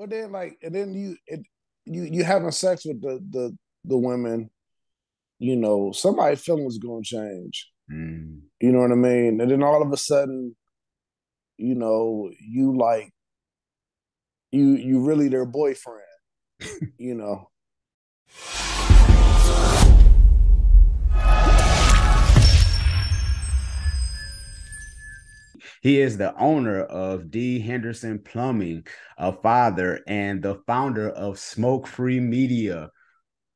But then like and then you it you you having sex with the the the women, you know, somebody's feelings gonna change. Mm. You know what I mean? And then all of a sudden, you know, you like you you really their boyfriend. you know. He is the owner of D. Henderson Plumbing, a father, and the founder of Smoke Free Media.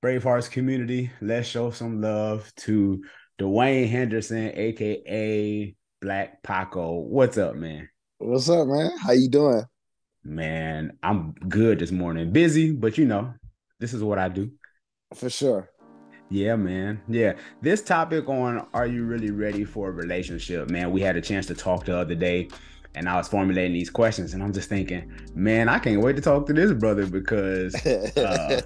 Bravehearts community, let's show some love to Dwayne Henderson, aka Black Paco. What's up, man? What's up, man? How you doing? Man, I'm good this morning. Busy, but you know, this is what I do. For sure. Yeah, man. Yeah. This topic on are you really ready for a relationship? Man, we had a chance to talk the other day and I was formulating these questions and I'm just thinking, man, I can't wait to talk to this brother because uh,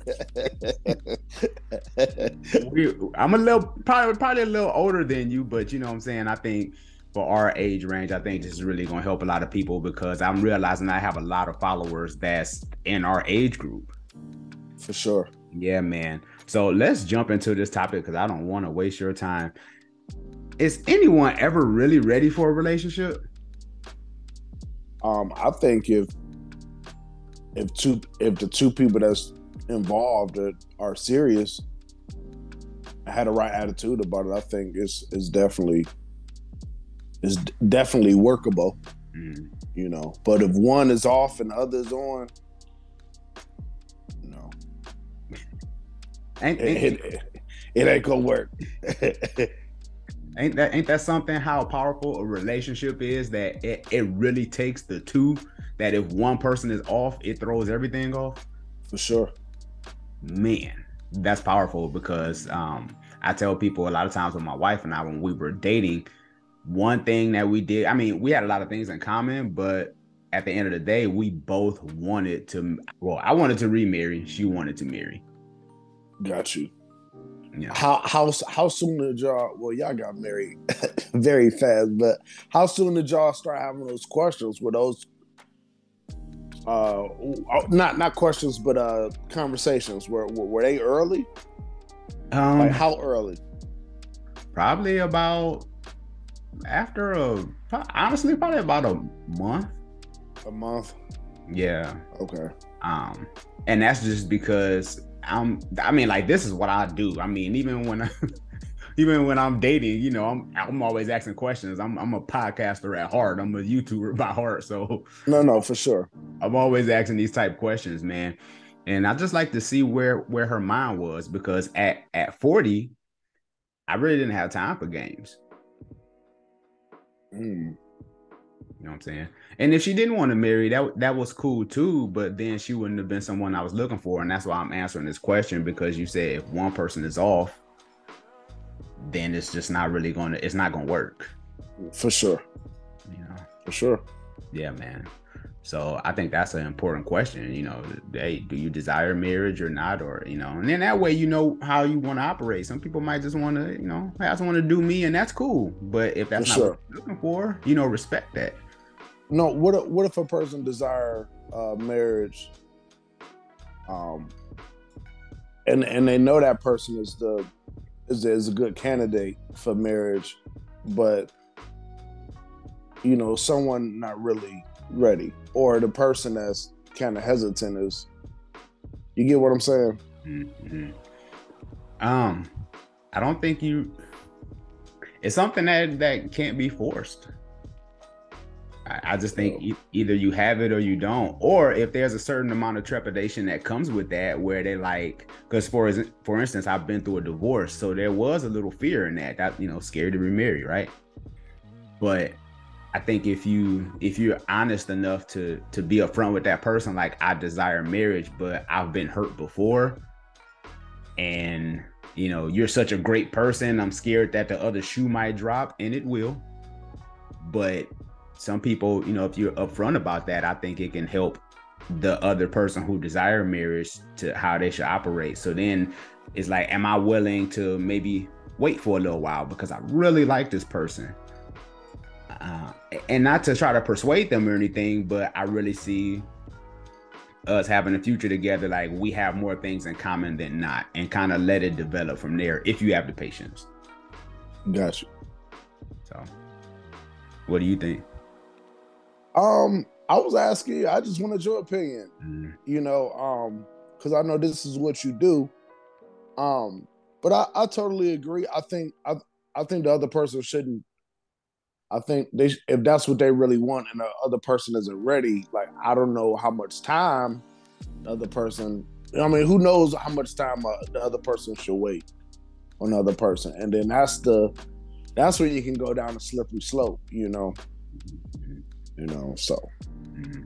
we, I'm a little probably probably a little older than you, but you know what I'm saying? I think for our age range, I think this is really going to help a lot of people because I'm realizing I have a lot of followers that's in our age group. For sure. Yeah, man. So let's jump into this topic because I don't want to waste your time. Is anyone ever really ready for a relationship? Um, I think if if two if the two people that's involved are, are serious, had a right attitude about it, I think it's it's definitely it's definitely workable. Mm. You know, but if one is off and the other's on, Ain't, it, ain't, it, it ain't gonna work. ain't that ain't that something how powerful a relationship is that it, it really takes the two that if one person is off, it throws everything off? For sure. Man, that's powerful because um I tell people a lot of times with my wife and I when we were dating, one thing that we did, I mean, we had a lot of things in common, but at the end of the day, we both wanted to well, I wanted to remarry, she wanted to marry. Got you. Yeah. How how how soon did y'all? Well, y'all got married very fast, but how soon did y'all start having those questions? Were those uh not not questions, but uh conversations? Were were, were they early? Um, Like how early? probably about after a honestly probably about a month A month. yeah Okay. um and that's just because i'm i mean like this is what i do. I mean even when I, even when i'm dating you know i'm i'm always asking questions. I'm i'm a podcaster at heart. I'm a youtuber by heart. So No, no, for sure. i'm always asking these type questions man. And i just like to see where where her mind was because at at 40 i really didn't have time for games. Mm. You know what I'm saying? And if she didn't want to marry, that that was cool too. But then she wouldn't have been someone I was looking for, and that's why I'm answering this question because you said if one person is off, then it's just not really going to. It's not going to work. For sure. You know? For sure. Yeah, man. So I think that's an important question. You know, hey, do you desire marriage or not, or you know, and then that way you know how you want to operate. Some people might just want to, you know, I just want to do me, and that's cool. But if that's For not sure. what you're looking for, you know, respect that. No, what if, what if a person desire uh, marriage, um, and and they know that person is the is is a good candidate for marriage, but you know someone not really ready, or the person that's kind of hesitant is. You get what I'm saying? Mhm. Um, I don't think you. It's something that that can't be forced. I, just think e- either you have it or you don't, or if there's a certain amount of trepidation that comes with that, where they like, because for for instance, I've been through a divorce, so there was a little fear in that, that you know, scared to remarry, right? But I think if you if you're honest enough to to be upfront with that person, like I desire marriage, but I've been hurt before, and you know you're such a great person, I'm scared that the other shoe might drop, and it will. But some people, you know, if you're upfront about that, I think it can help the other person who desire marriage to how they should operate. So then it's like, am I willing to maybe wait for a little while because I really like this person? Uh, and not to try to persuade them or anything, but I really see us having a future together, like we have more things in common than not, and kind of let it develop from there if you have the patience. Gotcha. So, what do you think? Um, I was asking you, I just wanted your opinion. Mm. You know, um, because I know this is what you do. Um, but I, I totally agree. I think I I think the other person shouldn't. I think they if that's what they really want, and the other person isn't ready. Like I don't know how much time the other person. I mean, who knows how much time uh, the other person should wait on the other person, and then that's the that's where you can go down a slippery slope. You know, you know. So Mhm.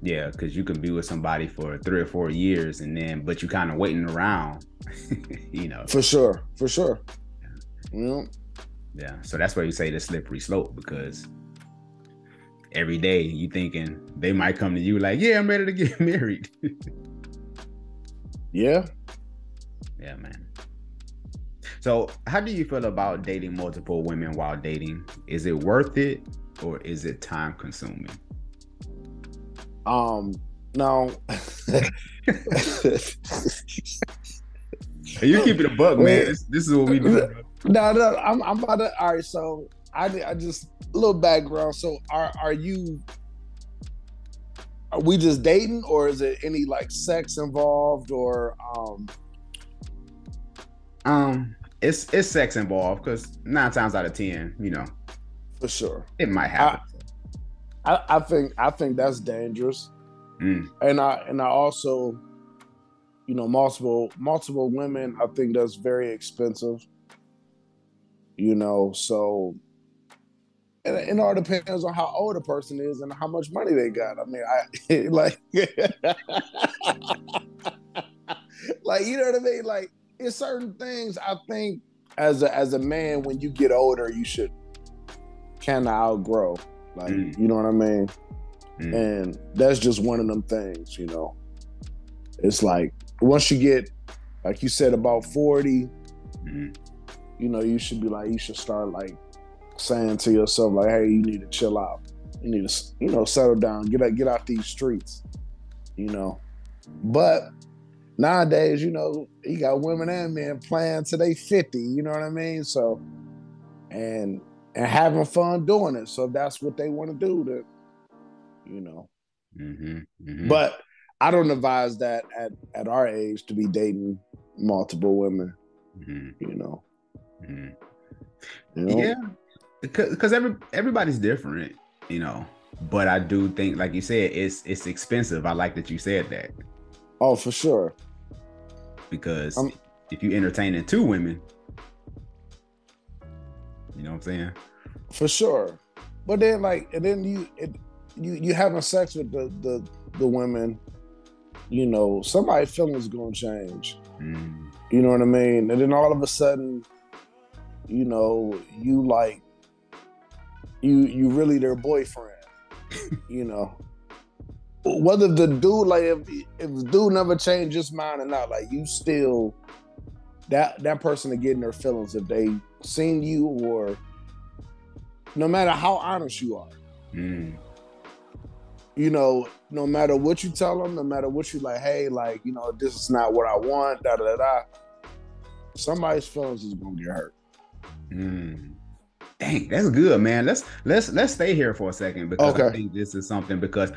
Yeah, because you can be with somebody for three or four years, and then but you kind of waiting around, you know. for sure, for sure. You know, Yeah, so that's why you say the slippery slope because every day you thinking they might come to you like, yeah, I'm ready to get married. yeah. yeah, man. So, how do you feel about dating multiple women while dating? Is it worth it or is it time consuming? Um. Now. You keep it a buck, man. This, this is what we do. No, no, I'm, I'm about to. All right, so I, I just a little background. So, are are you? Are we just dating, or is it any like sex involved, or um? Um, it's it's sex involved because nine times out of ten, you know, For sure, it might happen. I, I think I think that's dangerous, Mm. and I and I also, you know, multiple multiple women. I think that's very expensive. You know, so and it, it all depends on how old a person is and how much money they got. I mean, I like, like you know what I mean. Like, it's certain things. I think as a as a man, when you get older, you should of outgrow. Like, Mm. you know what I mean. Mm. And that's just one of them things. You know, it's like once you get, like you said, about forty, Mm. you know, you should be like, you should start like saying to yourself, like, hey, you need to chill out. You need to, you know, settle down, get out, get out these streets, you know. But nowadays, you know, you got women and men playing till they 50, you know what I mean? So and and having fun doing it. So that's what they want to do, then you know. Mhm, mhm. But I don't advise that at at our age to be dating multiple women, Mhm, you know. mhm. You know? Yeah, because every everybody's different, you know. But I do think, like you said, it's it's expensive. I like that you said that Oh, for sure. because Um, if you entertaining two women, you know what I'm saying? For sure. But then like and then you it, you you having sex with the the the women, you know, somebody's feelings gonna change. Mm, You know what I mean? And then all of a sudden, you know, you like you you really their boyfriend. you know. Whether the dude like if if the dude never changed his mind or not, like you still that that person are getting their feelings if they seen you or no matter how honest you are mm, you know, no matter what you tell them, no matter what you like, hey, like, you know, this is not what I want, da da da da. Somebody's feelings is gonna get hurt. mm. Dang, that's good, man. Let's let's let's stay here for a second because I think this is something because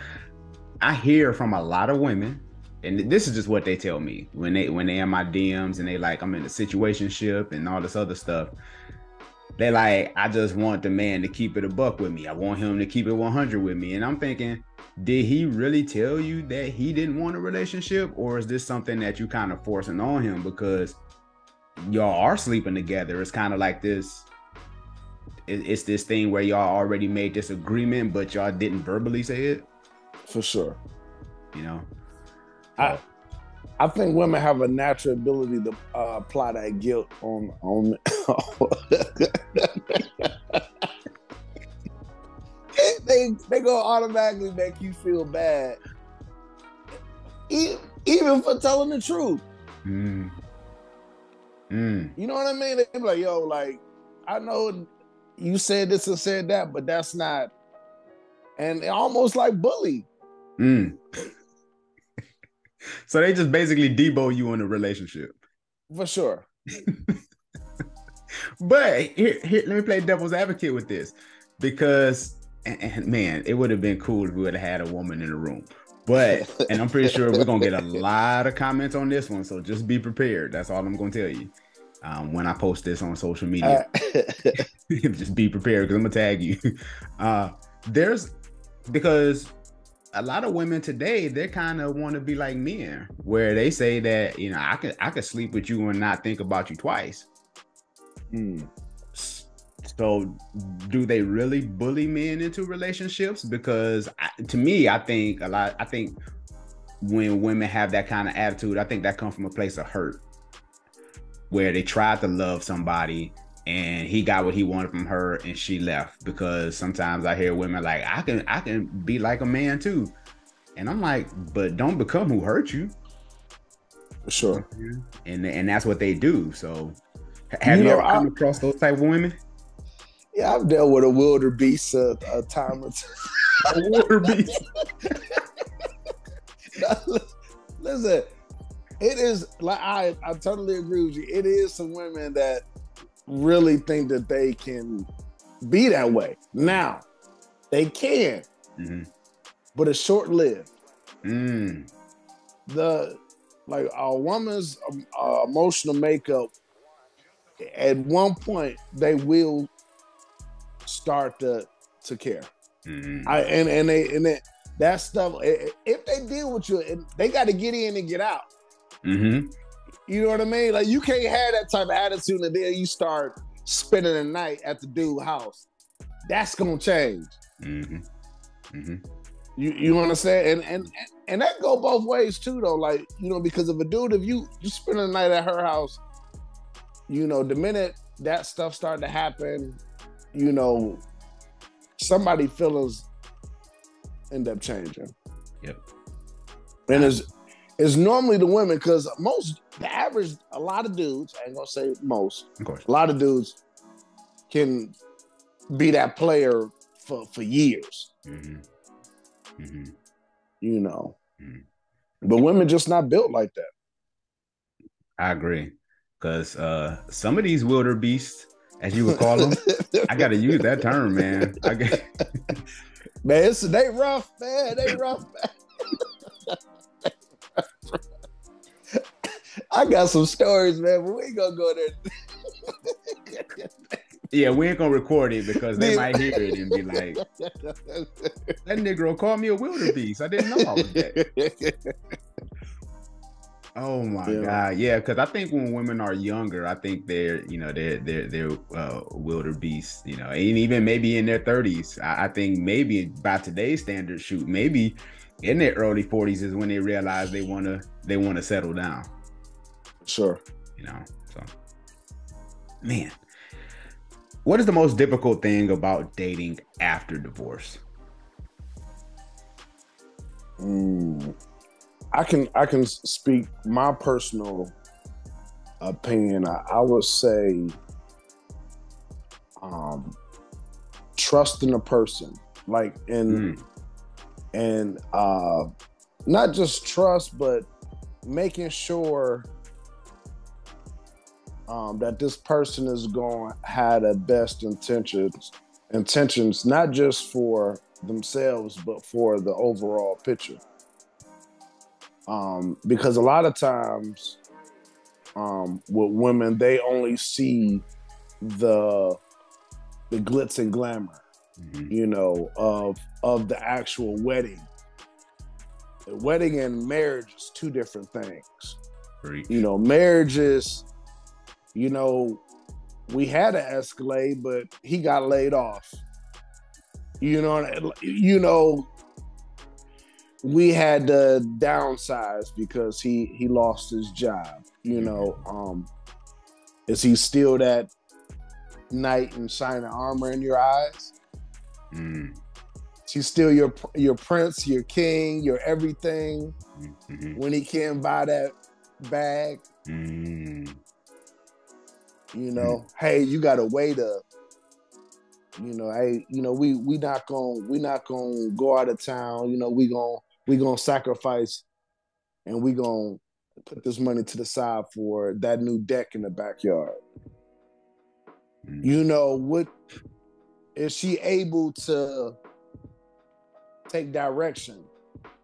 I hear from a lot of women, and this is just what they tell me when they when they in my DMs and they like I'm in a situationship and all this other stuff. They like I just want the man to keep it a buck with me. I want him to keep it 100 with me, and I'm thinking, did he really tell you that he didn't want a relationship, or is this something that you kind of forcing on him because y'all are sleeping together? It's kind of like this it's this thing where y'all already made this agreement, but y'all didn't verbally say it, For sure. you know? I I think women have a natural ability to uh, apply that guilt on on. they they go automatically make you feel bad, E- even for telling the truth. Mm. Mm. You know what I mean? They be like, yo, like, I know you said this and said that, but that's not. And almost like bully. Mm. so they just basically debo you in a relationship. For sure. but here, here, let me play devil's advocate with this because, and, and man, it would have been cool if we would have had a woman in the room. But, and I'm pretty sure we're gonna get a lot of comments on this one. So just be prepared. That's all I'm gonna tell you. Um, when I post this on social media, just be prepared because I'm gonna tag you. Uh, there's because a lot of women today they kind of want to be like men where they say that you know i could i could sleep with you and not think about you twice mm. so do they really bully men into relationships because I, to me i think a lot i think when women have that kind of attitude i think that comes from a place of hurt where they tried to love somebody and he got what he wanted from her and she left because sometimes I hear women like I can I can be like a man too. And I'm like, but don't become who hurt you. Sure. And and that's what they do. So have you, you know, ever come I, across those type of women? Yeah, I've dealt with a wildebeest a, a time or two. a wildebeest. listen, it is like I I totally agree with you. It is some women that really think that they can be that way. Now, they can, mm-hmm. but it's short lived. Mm. The like a woman's um, uh, emotional makeup at one point they will start to to care. Mm-hmm. I and and they and they, that stuff if they deal with you, they got to get in and get out. Mm-hmm. You know what I mean? Like you can't have that type of attitude and then you start spending the night at the dude house. That's gonna change. Mm-hmm. Mm-hmm. You you understand? And and and that go both ways too, though. Like you know, because of a dude, if you you spend the night at her house, you know, the minute that stuff started to happen, you know, somebody feelings end up changing. Yep. And it's it's normally the women because most the average a lot of dudes I ain't gonna say most of course a lot of dudes can be that player for for years mm-hmm. Mm-hmm. you know mm-hmm. but women just not built like that I agree because uh some of these wildebeests as you would call them I gotta use that term man I get man it's they rough man they rough man I got some stories, man, but we ain't gonna go there. yeah, we ain't gonna record it because they might hear it and be like, "That nigga called me a wildebeest." I didn't know I was that. Oh my yeah. god, yeah, because I think when women are younger, I think they're you know they're they're they're uh, wildebeest, you know, and even maybe in their thirties. I, I, think maybe by today's standards, shoot, maybe in their early forties is when they realize they wanna they wanna settle down. Sure. You know, so man, what is the most difficult thing about dating after divorce? Mm, I can I can speak my personal opinion. I, I would say um, trusting a person, like in mm. and uh, not just trust, but making sure um, that this person is going have the best intentions intentions not just for themselves but for the overall picture um, because a lot of times um, with women they only see the the glitz and glamour mm-hmm. you know of of the actual wedding the wedding and marriage is two different things Great. you know marriage is you know, we had an Escalade, but he got laid off. You know, you know, we had to downsize because he he lost his job. You mm-hmm. know, um, is he still that knight in shining armor in your eyes? Mm. He's still your your prince, your king, your everything. Mm-hmm. When he can't buy that bag, mm. You know, hey, you got a way to, you know, hey, you know, we we not gonna we not gonna go out of town. You know, we gonna we gonna sacrifice and we gonna put this money to the side for that new deck in the backyard. Mm. You know, what is she able to take direction?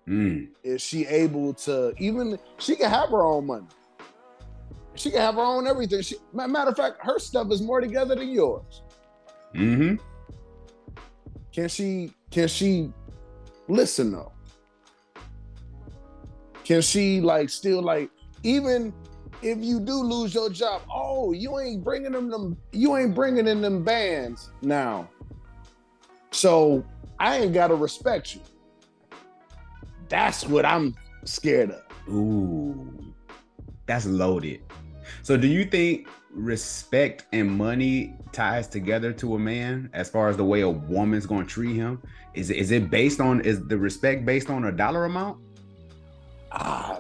Mm. Is she able to even she can have her own money? She can have her own everything. She, matter of fact, her stuff is more together than yours. Mm-hmm. Can she can she listen though? Can she like still like even if you do lose your job? Oh, you ain't bringing them them you ain't bringing in them bands now. So I ain't gotta respect you. That's what I'm scared of. Ooh, that's loaded. So do you think respect and money ties together to a man as far as the way a woman's going to treat him? Is it, is it based on is the respect based on a dollar amount? Ah,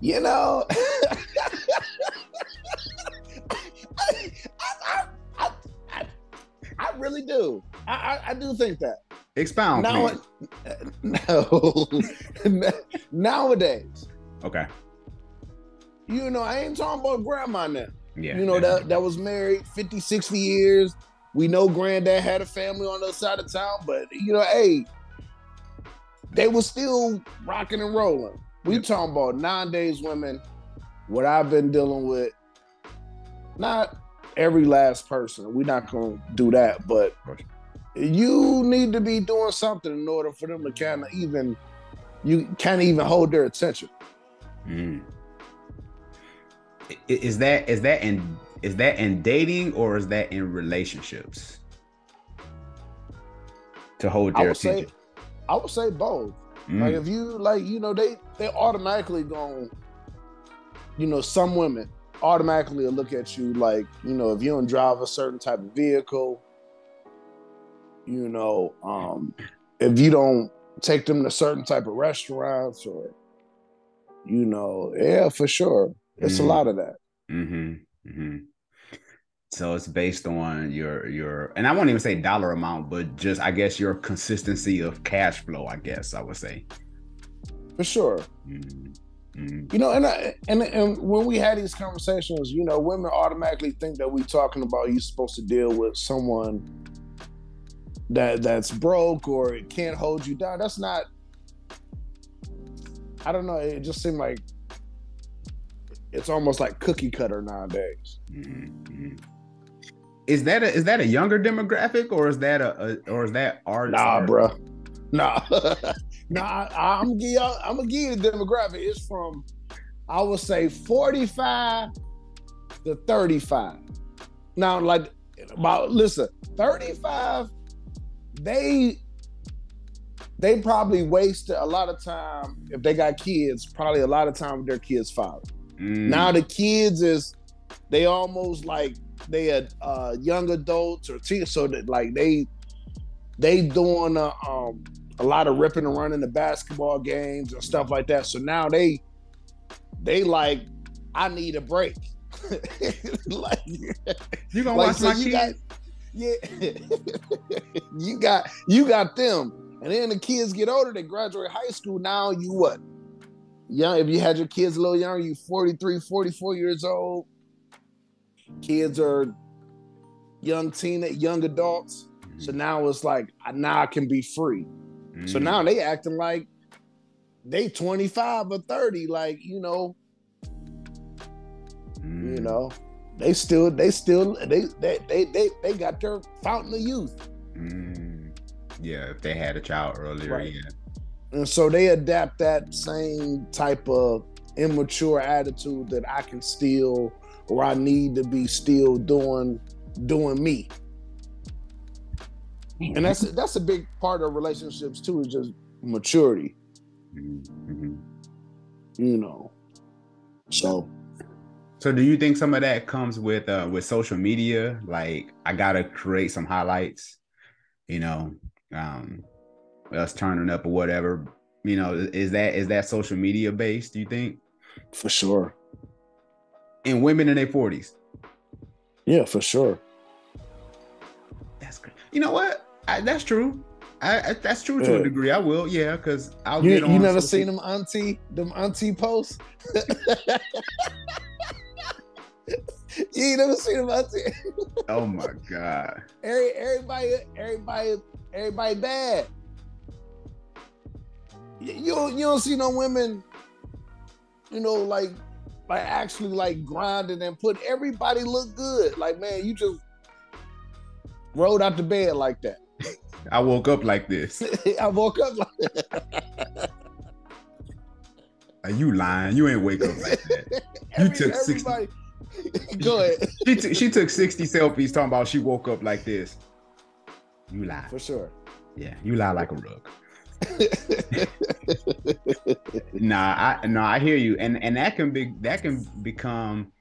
you know, I, I, I, I, really do. I, I, do think that. Expound. Now, no, nowadays. Okay you know, I ain't talking about grandma now. Yeah. You know, that that was married 50, 60 years. We know granddad had a family on the other side of town, but you know, hey, they were still rocking and rolling. We yep. talking about nowadays women, what I've been dealing with, not every last person. We're not gonna do that, but you need to be doing something in order for them to kind of even you can't even hold their attention. Mm is that is that in is that in dating or is that in relationships to hold their I attention? Say, I would say both. Mm. Like if you like, you know, they they automatically going, you know, some women automatically look at you like, you know, if you don't drive a certain type of vehicle, you know, um, if you don't take them to certain type of restaurants or, you know, yeah, for sure. It's mm-hmm. a lot of that. Mm-hmm. Mm-hmm. So it's based on your your and I won't even say dollar amount, but just I guess your consistency of cash flow. I guess I would say. For sure. Mm-hmm. mm-hmm. You know, and, I, and and when we had these conversations, you know, women automatically think that we're talking about you're supposed to deal with someone that that's broke or it can't hold you down. That's not. I don't know. It just seemed like it's almost like cookie cutter nowadays. Mm-hmm. Is that a is that a younger demographic or is that a, a or is that art? Nah, bro. Nah, nah. I, am give I'm gonna give you the demographic. It's from I would say 45 to 35. Now, like about listen, 35, they they probably wasted a lot of time if they got kids, probably a lot of time with their kids' father. Mm. Now the kids is they almost like they are uh, young adults or teens, so that like they they doing uh, um, a lot of ripping and running the basketball games and stuff like that. So now they they like I need a break. like you gonna like, watch so my kids? Got, yeah, you got you got them, and then the kids get older. They graduate high school. Now you what? Young, if you had your kids a little younger, you 43, 44 years old. Kids are young teen, young adults. Mm-hmm. So now it's like now I can be free. Mm-hmm. So now they acting like they 25 or 30, like, you know, mm-hmm. you know, they still, they still, they they they they, they got their fountain of youth. Mm. Yeah, if they had a child earlier, right. yeah. And so they adapt that same type of immature attitude that I can still or I need to be still doing doing me. And that's that's a big part of relationships too, is just maturity. Mm-hmm. You know. So so do you think some of that comes with uh with social media? Like I gotta create some highlights, you know, um us turning up or whatever. You know, is that is that social media based? Do you think? For sure. And women in their forties. Yeah, for sure. That's great. You know what? I, that's true. I, I, that's true to Yeah. a degree. I will, yeah, because I'll You, get on. you never social- seen them auntie them auntie posts? you ain't never seen them auntie. Oh my god. Every, everybody, everybody, everybody bad. You, you don't you don't see no women, you know, like like actually like grinding and put everybody look good. Like man, you just rolled out the bed like that. I woke up like this. I woke up like that. Are you lying? You ain't wake up like that. Every- took 60. everybody. Go ahead. She took she took 60 selfies talking about she woke up like this. You lie. For sure. Yeah, you lie like a rug. Nah, I no, I hear you. And and that can be that can become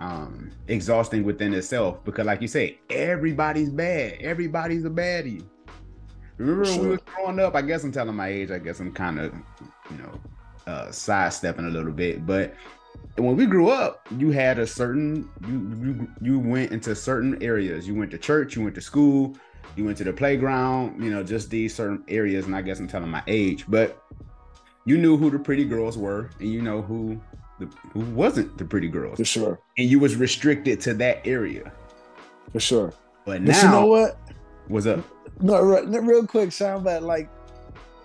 um exhausting within itself because like you say, everybody's bad. Everybody's a baddie. Remember when we Sure. was growing up? I guess I'm telling my age, I guess I'm kind of, you know, uh sidestepping a little bit, but when we grew up, you had a certain you you you went into certain areas. You went to church, you went to school, you went to the playground, you know, just these certain areas. And I guess I'm telling my age, but you knew who the pretty girls were, and you know who the who wasn't the pretty girls, For sure. and you was restricted to that area. For sure. But But now, you know what? what's up? No, re- no, real quick, Sean, but like,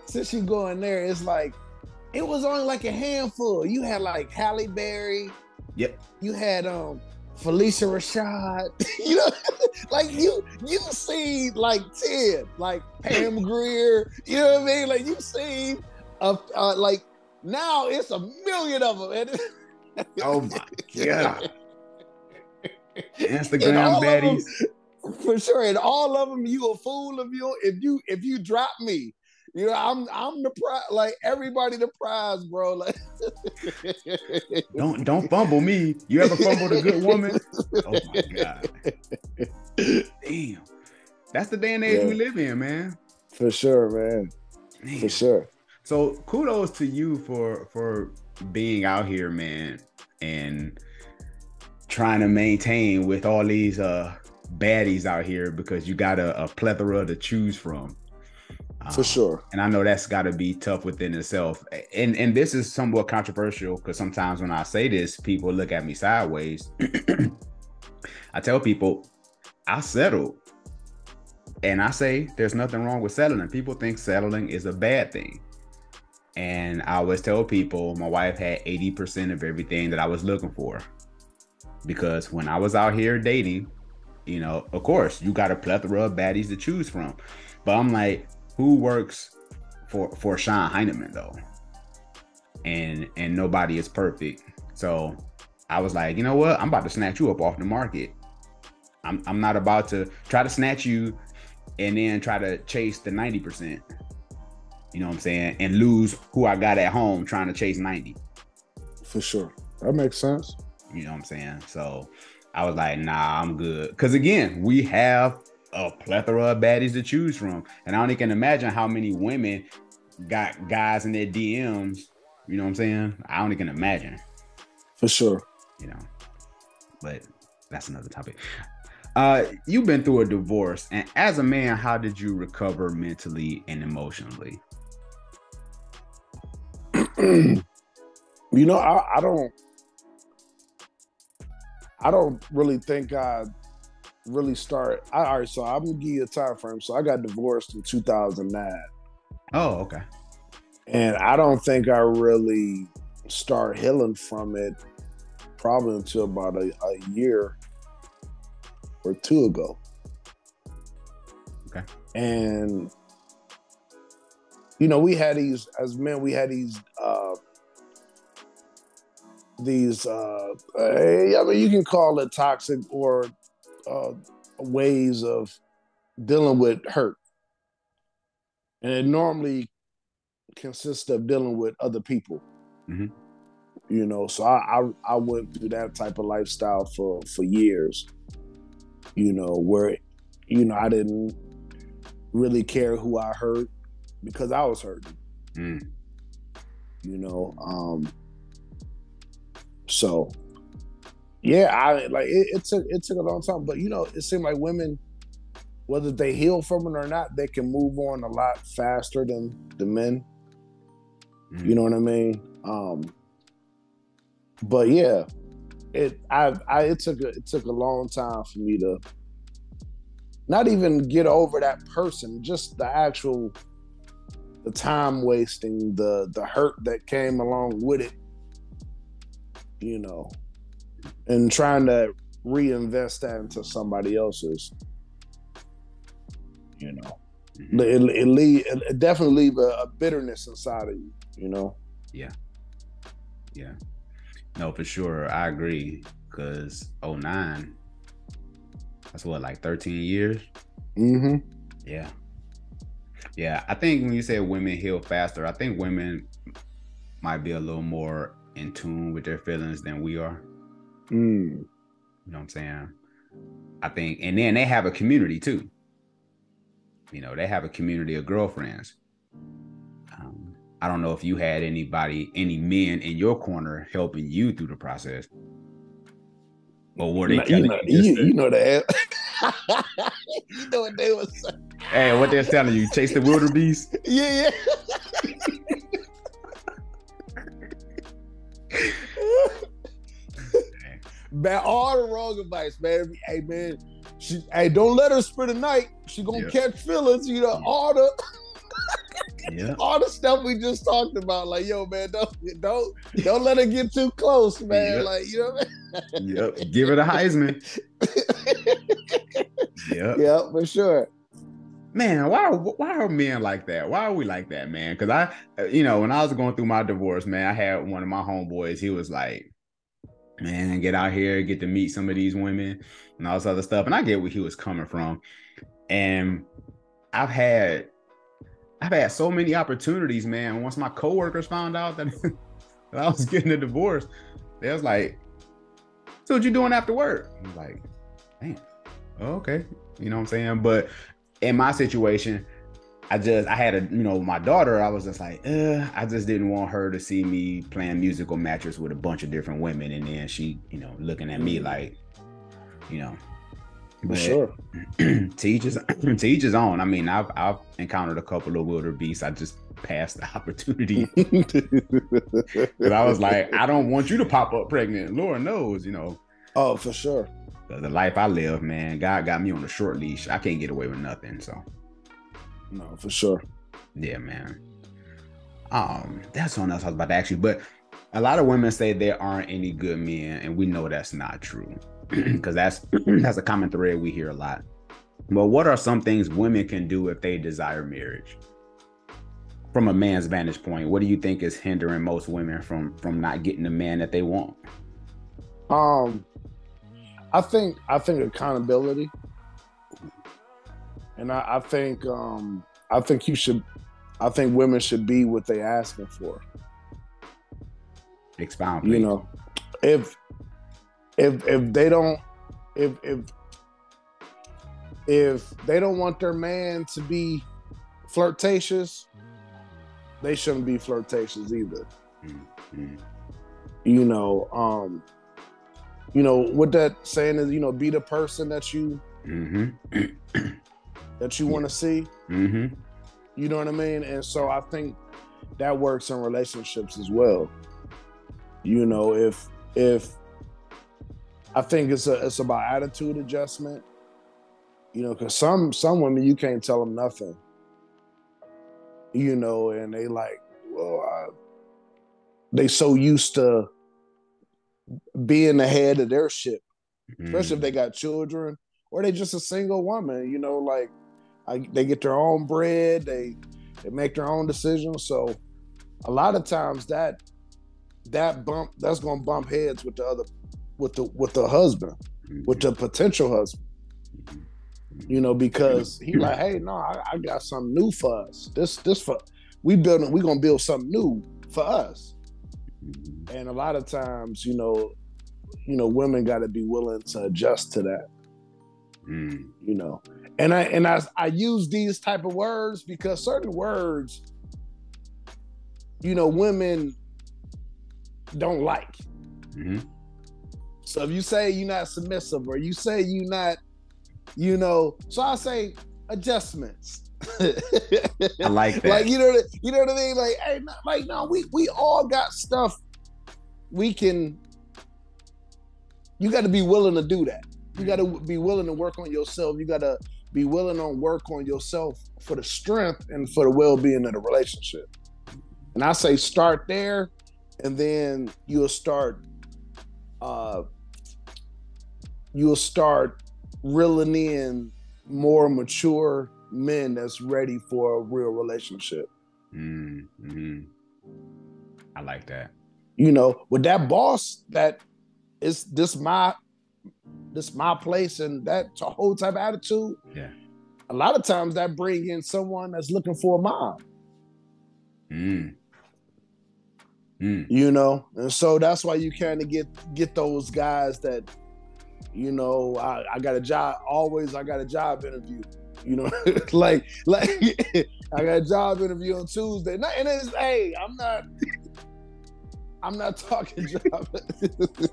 since you go in there, it's like, it was only like a handful. You had like Halle Berry. Yep. You had um Phylicia Rashad. you know, like you you seen like ten, like Pam Grier. You know what I mean? Like you seen uh, uh like now it's a million of them. And Oh my god! Instagram of them- baddies. for sure. And all of them, you a fool if you if you if you drop me. You know, I'm I'm the prize. Like everybody, the prize, bro. Like, Don't don't fumble me. You ever fumbled a good woman? Oh my god! Damn, that's the day and age Yeah. we live in, man. for sure, man. Man. For sure. So kudos to you for for being out here, man, and trying to maintain with all these uh baddies out here because you got a, a plethora to choose from. For Um, sure. and I know that's got to be tough within itself. And and this is somewhat controversial because sometimes when I say this, people look at me sideways. I tell people I settled, and I say there's nothing wrong with settling. People think settling is a bad thing, and I always tell people my wife had eighty percent of everything that I was looking for. Because when I was out here dating, you know, of course, you got a plethora of baddies to choose from, but I'm like, who works for for Sean Heineman though? And and nobody is perfect. So I was like, you know what? I'm about to snatch you up off the market. I'm I'm not about to try to snatch you and then try to chase the 90%. You know what I'm saying? And lose who I got at home trying to chase 90. For sure. That makes sense. You know what I'm saying? So I was like, nah, I'm good. Cause again, we have a plethora of baddies to choose from. And I only can imagine how many women got guys in their DMs. You know what I'm saying? I only can imagine, For sure. you know. But that's another topic. Uh, you've been through a divorce, and as a man, how did you recover mentally and emotionally? you know, I, I don't I don't really think I really start. I, all right, so I'm gonna give you a time frame. So I got divorced in 2009. Oh, okay. And I don't think I really start healing from it probably until about a, a year or two ago. Okay. And you know, we had these as men, we had these uh these uh I mean you can call it toxic or uh ways of dealing with hurt. And it normally consists of dealing with other people. Mhm. You know, so I, I I went through that type of lifestyle for for years. You know, where you know I didn't really care who I hurt because I was hurting. Mm. You know, um so yeah, I like it, it took it took a long time, but you know, it seemed like women whether they heal from it or not, they can move on a lot faster than the men. Mm-hmm. You know what I mean? Um, but yeah, it I, I it took a it took a long time for me to not even get over that person, just the actual the time wasting, the the hurt that came along with it, you know, and trying to reinvest that into somebody else's you know. Mm-hmm. It, it, leave, it definitely leave a, a bitterness inside of you, you know. Yeah. Yeah. No, for sure. I agree. Cause 09, that's what, like 13 years? Mm-hmm. Yeah. Yeah. I think when you say women heal faster, I think women might be a little more in tune with their feelings than we are. Mm. You know what I'm saying? I think, and then they have a community too. You know, they have a community of girlfriends. Um, I don't know if you had anybody, any men in your corner helping you through the process. Or were they you know, you, you, you know that. you know what they was saying. Hey, what they're telling you, chase the wildebeest? yeah, yeah. Man, all the wrong advice, man. Hey, man, she, hey, don't let her spend the night. She gonna yep. catch feelings. You know, all the yeah. all the stuff we just talked about. Like, yo, man, don't don't don't let her get too close, man. Yep. Like, you know. I mean? yep. Give her the Heisman. yep. Yep, for sure. Man, why why are men like that? Why are we like that, man? Because I, uh, you know, when I was going through my divorce, man, I had one of my homeboys. He was like, "Man, get out here, get to meet some of these women." and all this other stuff. And I get where he was coming from. And I've had I've had so many opportunities, man. Once my coworkers found out that, that I was getting a divorce, they was like, So what you doing after work? I was like, damn, oh, okay. You know what I'm saying? But in my situation, I just I had a you know my daughter. I was just like, I just didn't want her to see me playing musical matches with a bunch of different women, and then she you know looking at me mm. like, you know. But sure. to each his to each his own. I mean, I've I've encountered a couple of wildebeests. I just passed the opportunity because I was like, I don't want you to pop up pregnant. Lord knows, you know. Oh, for sure. The, the life I live, man, God got me on a short leash. I can't get away with nothing. So. No, for sure. Yeah, man. Um, that's something else I was about to ask you, but a lot of women say there aren't any good men, and we know that's not true because that's that's a common thread we hear a lot. But what are some things women can do if they desire marriage? From a man's vantage point, what do you think is hindering most women from from not getting the man that they want? Um, I think I think accountability, and I, I think um I think you should, I think women should be what they asking for. Expound. Please. You know, if if if they don't if if if they don't want their man to be flirtatious, they shouldn't be flirtatious either. Mm-hmm. You know, um, you know what that saying is. You know, be the person that you mm-hmm. that you want to see. Mm-hmm. You know what I mean? And so I think that works in relationships as well. You know, if if I think it's a, it's about attitude adjustment. You know, because some some women you can't tell them nothing. You know, and they like, well, I, they so used to being the head of their ship, mm. especially if they mm. got children or they just a single woman. You know, like I, they get their own bread, they they make their own decisions. So a lot of times that that bump that's gonna bump heads with the other with the with the husband, mm-hmm. with the potential husband. You know, because he like, hey, no, I, I, got something new for us. This this for we building, we gonna build something new for us. Mm-hmm. And a lot of times, you know, you know, women got to be willing to adjust to that. Mm. You know, and I and I I use these type of words because certain words, you know, women don't like. Mm-hmm. So if you say you're not submissive or you say you're not You know, so I say adjustments. I like that. like you know, you know what I mean. Like, hey, like no, we we all got stuff we can. You got to be willing to do that. You got to be willing to work on yourself. You got to be willing to work on yourself for the strength and for the well-being of the relationship. And I say start there, and then you'll start. Uh, you'll start reeling in more mature men that's ready for a real relationship. Mm-hmm. I like that. You know, with that boss that is this my this my place and that whole type of attitude. Yeah. A lot of times that bring in someone that's looking for a mom. Mm. Mm. You know, and so that's why you kind of get get those guys that, you know, I, I got a job. Always, I got a job interview. You know, like like I got a job interview on Tuesday. And it's hey, I'm not. I'm not talking job.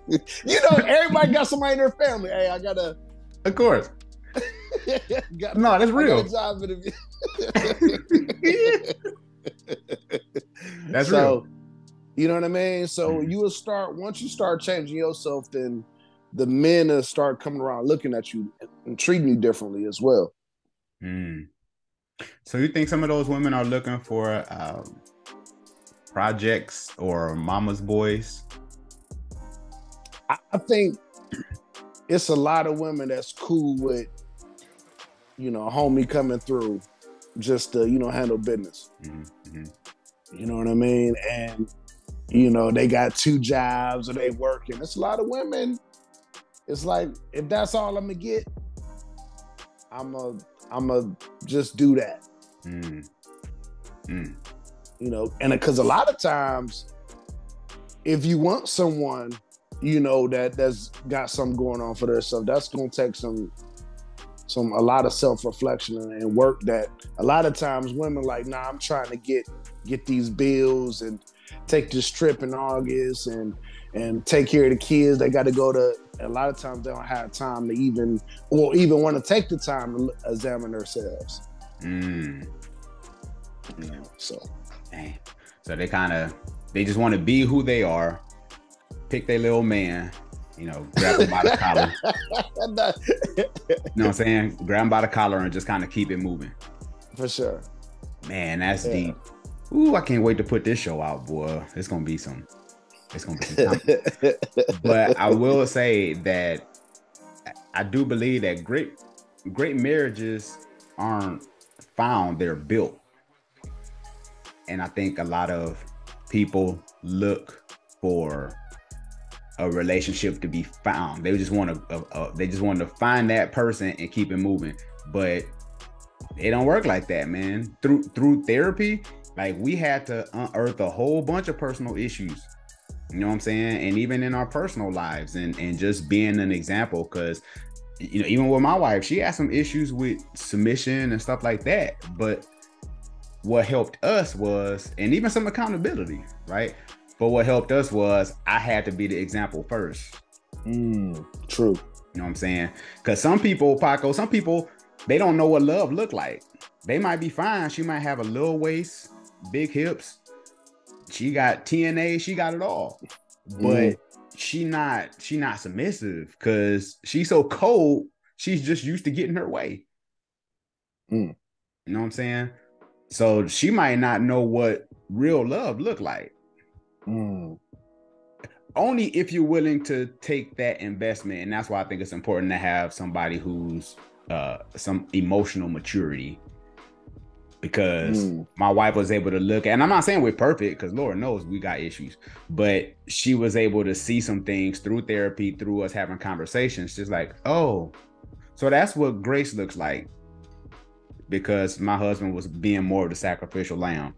you know, everybody got somebody in their family. Hey, I gotta. Of course. got, no, that's real. job interview. that's so, real. You know what I mean? So mm-hmm. you will start once you start changing yourself, then the men will start coming around looking at you and treating you differently as well. Mm. So you think some of those women are looking for um, projects or mama's boys? I think it's a lot of women that's cool with, you know, a homie coming through just to, you know, handle business. Mm-hmm. mm-hmm. You know what I mean? And, you know, they got two jobs or they working. It's a lot of women. It's like, if that's all I'm gonna get, I'm a, I'm a just do that. Mm. Mm you know, and because a lot of times, if you want someone, you know, that that's got something going on for themselves, that's gonna take some some a lot of self-reflection and, and work that a lot of times women like, nah, I'm trying to get get these bills and take this trip in August and and take care of the kids. They got to go to. A lot of times they don't have time to even or even want to take the time to examine themselves. Mm. You know, so so they kind of they just want to be who they are, pick their little man, you know, grab him by the collar. you know what I'm saying? Grab him by the collar and just kind of keep it moving. For sure. Man, that's yeah. deep. Ooh, I can't wait to put this show out, boy. It's gonna be some. It's gonna be some. but I will say that I do believe that great, great marriages aren't found; they're built. And I think a lot of people look for a relationship to be found. They just want to, uh, uh, they just want to find that person and keep it moving. But it don't work like that, man. Through through therapy, like we had to unearth a whole bunch of personal issues. You know what I'm saying? And even in our personal lives, and and just being an example, because you know, even with my wife, she had some issues with submission and stuff like that. But what helped us was, and even some accountability, right? But what helped us was I had to be the example first. Mm, true. You know what I'm saying? Because some people, Paco, some people, they don't know what love look like. They might be fine. She might have a little waist, big hips. She got TNA. She got it all. But mm. she not she not submissive because she's so cold. She's just used to getting her way. Mm. You know what I'm saying? So she might not know what real love look like. Mm. Only if you're willing to take that investment, and that's why I think it's important to have somebody who's uh, some emotional maturity. Because mm. my wife was able to look, and I'm not saying we're perfect, because Lord knows we got issues, but she was able to see some things through therapy, through us having conversations, just like, oh, so that's what grace looks like because my husband was being more of the sacrificial lamb.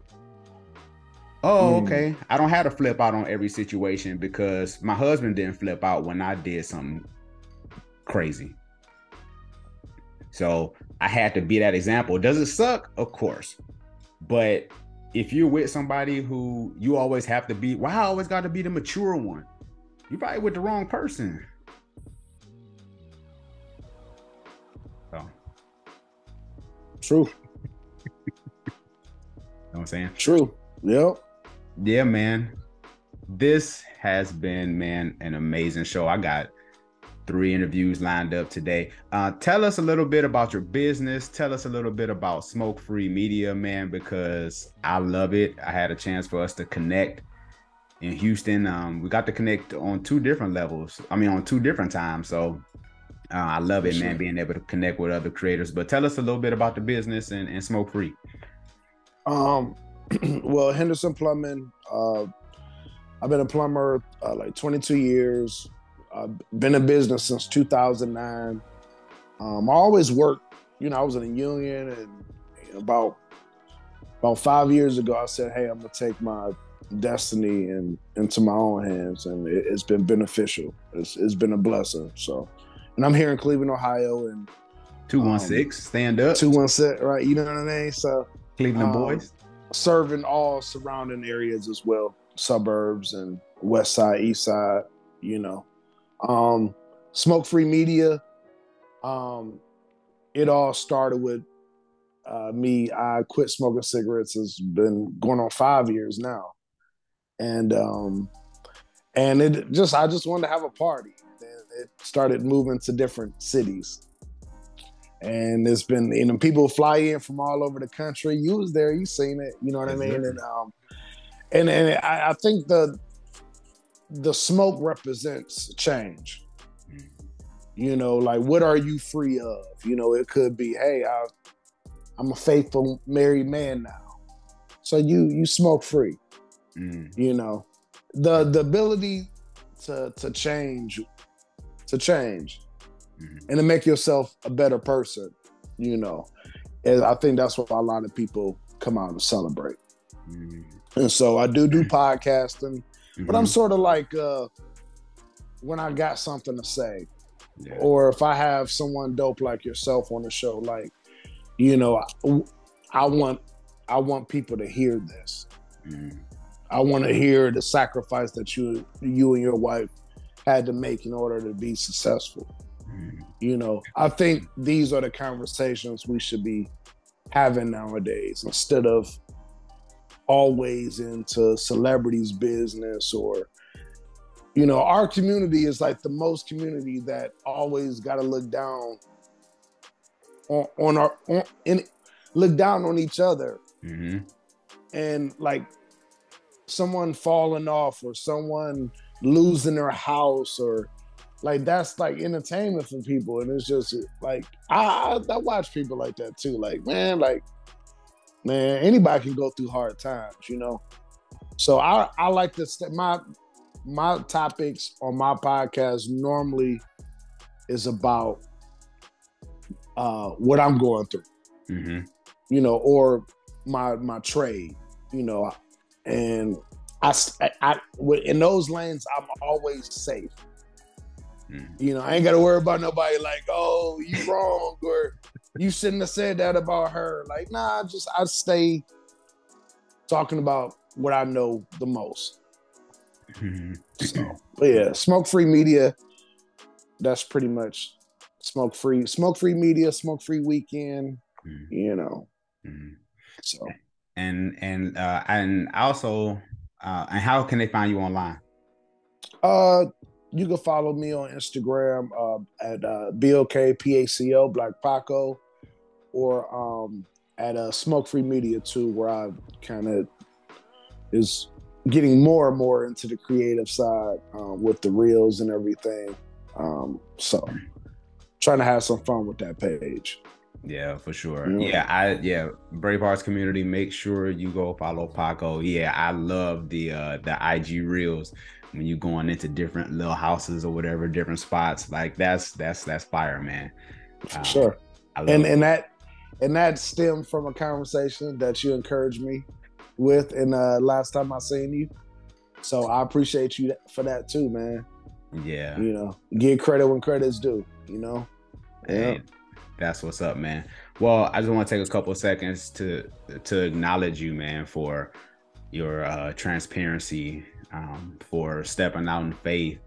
Oh, mm. okay. I don't have to flip out on every situation because my husband didn't flip out when I did something crazy. So I had to be that example. Does it suck? Of course. But if you're with somebody who you always have to be, why well, I always got to be the mature one? You probably with the wrong person. True. you know what I'm saying? True. Yep. Yeah, man. This has been, man, an amazing show. I got three interviews lined up today. Uh, tell us a little bit about your business. Tell us a little bit about Smoke Free Media, man, because I love it. I had a chance for us to connect in Houston. Um, we got to connect on two different levels. I mean, on two different times. So uh, I love it, man, being able to connect with other creators. But tell us a little bit about the business and, and Smoke Free. Um, well, Henderson Plumbing. Uh, I've been a plumber uh, like 22 years. I've been in business since 2009. Um, I always worked. You know, I was in a union, and about about five years ago, I said, "Hey, I'm gonna take my destiny and into my own hands," and it, has been beneficial. It's, it's been a blessing. So, and I'm here in Cleveland, Ohio, and two one six, um, stand up, two one six, right? You know what I mean? So, Cleveland um, boys, serving all surrounding areas as well, suburbs and west side, east side. You know, um, Smoke Free Media. Um, it all started with uh, me. I quit smoking cigarettes. It's been going on five years now, and um, and it just I just wanted to have a party. Started moving to different cities, and it's been you know people fly in from all over the country. You was there, you seen it. You know what I mean? And um, and and I, I think the the smoke represents change. You know, like what are you free of? You know, it could be, hey, I, I'm a faithful married man now, so you you smoke free. Mm. You know, the the ability to to change, to change, mm. and to make yourself a better person. You know, and I think that's what a lot of people come out to celebrate. Mm. And so I do do podcasting. Mm-hmm. But I'm mm-hmm. sort of like uh, when I got something to say, yeah. or if I have someone dope like yourself on the show, like you know, I, I want I want people to hear this. Mm. I want to hear the sacrifice that you you and your wife had to make in order to be successful. Mm. You know, I think these are the conversations we should be having nowadays instead of always into celebrities business or you know our community is like the most community that always got to look down on, on our on, in, look down on each other mm-hmm. and like someone falling off or someone losing their house or like that's like entertainment for people and it's just like I, I watch people like that too like man like man, anybody can go through hard times, you know. So I I like to st- my my topics on my podcast normally is about uh, what I'm going through, mm-hmm. you know, or my my trade, you know, and I, I, I in those lanes I'm always safe. Mm-hmm. You know, I ain't got to worry about nobody like, oh, you wrong or you shouldn't have said that about her. Like, nah, just I stay talking about what I know the most. Mm-hmm. So, yeah, smoke free media. That's pretty much smoke free, smoke free media, smoke free weekend. Mm-hmm. You know, mm-hmm. so and and uh and also uh and how can they find you online? Uh, you can follow me on Instagram uh, at uh, BLKPACO, Black Paco, or um, at uh, Smoke Free Media too, where I kind of is getting more and more into the creative side um, with the reels and everything. Um, so trying to have some fun with that page. Yeah, for sure. Yeah. yeah, I yeah, Brave Hearts community. Make sure you go follow Paco. Yeah, I love the uh the IG reels when you going into different little houses or whatever, different spots. Like that's that's that's fire, man. For um, sure. And and that and that stemmed from a conversation that you encouraged me with in uh last time I seen you. So I appreciate you for that too, man. Yeah. You know, give credit when credit's due, you know? Yeah. That's what's up, man. Well, I just want to take a couple seconds to to acknowledge you, man, for your uh, transparency, um, for stepping out in faith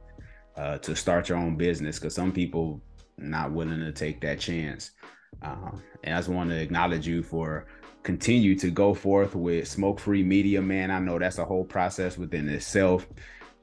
uh, to start your own business. Because some people not willing to take that chance. Uh, and I just want to acknowledge you for continue to go forth with smoke free media, man. I know that's a whole process within itself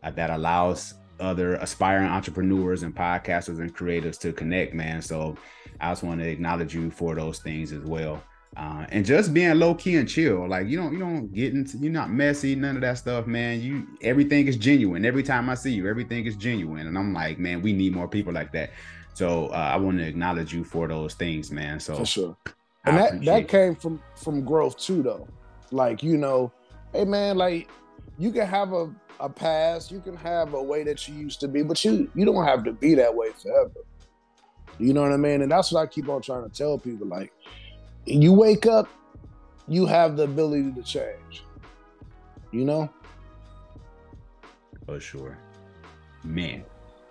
uh, that allows other aspiring entrepreneurs and podcasters and creators to connect, man. So I just want to acknowledge you for those things as well. Uh, and just being low key and chill, like you don't you don't get into you're not messy, none of that stuff, man. You everything is genuine. Every time I see you, everything is genuine, and I'm like, man, we need more people like that. So uh, I want to acknowledge you for those things, man. So for sure, and I that that came from from growth too, though. Like you know, hey man, like you can have a a past, you can have a way that you used to be, but you you don't have to be that way forever. You know what I mean? And that's what I keep on trying to tell people. Like you wake up, you have the ability to change. You know? For sure. Man,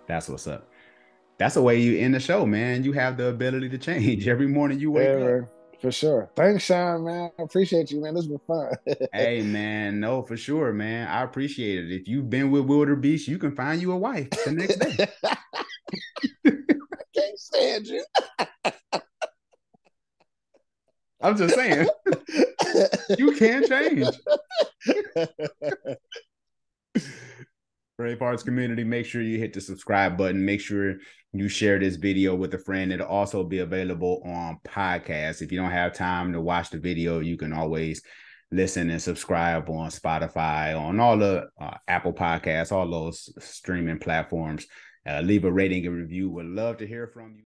that's what's up. That's the way you end the show, man. You have the ability to change every morning you wake yeah, up. For sure. Thanks, Sean, man. I appreciate you, man. This was fun. hey, man. No, for sure, man. I appreciate it. If you've been with Wilder Beast, you can find you a wife the next day. Can't stand you. I'm just saying, you can change. Brave Hearts community, make sure you hit the subscribe button. Make sure you share this video with a friend. It'll also be available on podcast. If you don't have time to watch the video, you can always listen and subscribe on Spotify, on all the uh, Apple Podcasts, all those streaming platforms. Uh, leave a rating and review. Would love to hear from you.